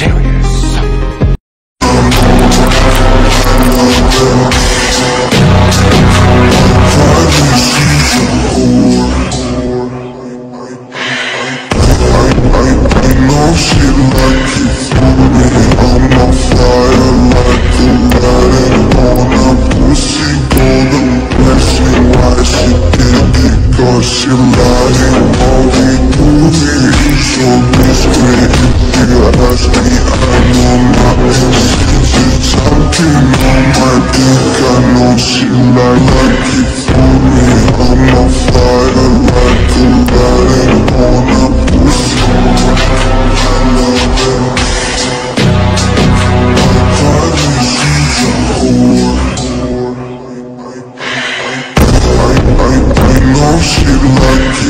serious. she like it for me I'm she like, it for me I'm on fire like a light on a pussy She lying, all we do is so discreet You I I know she like it